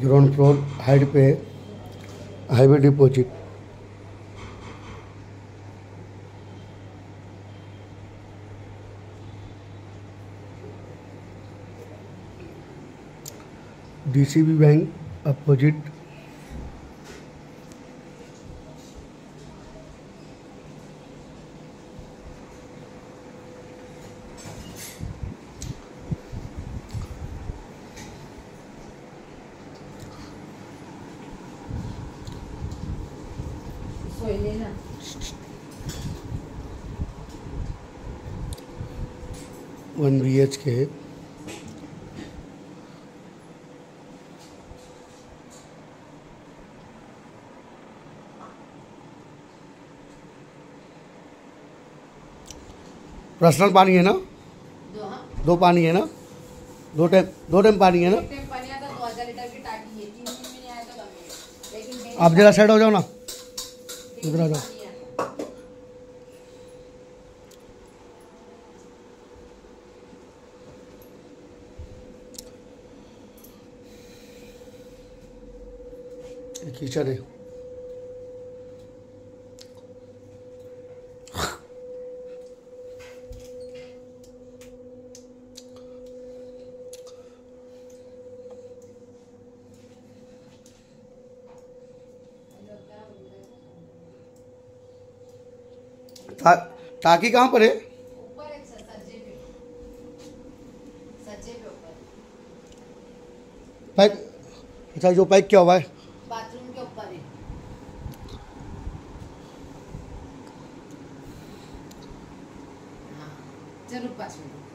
Ground floor height पे highway deposit. DCB bank opposite ना one B H K personal पानी है ना? दो हाँ। दो पानी है ना? दो टाइम दो टाइम पानी है ना? तो डेली आप जरा साइड हो जाओ ना। 油だ。Aqui, Xarei. है टाकी कहाँ पर है? पैक अच्छा जो पैक क्या हुआ है। बाथरूम के ऊपर है। हाँ पास मिनट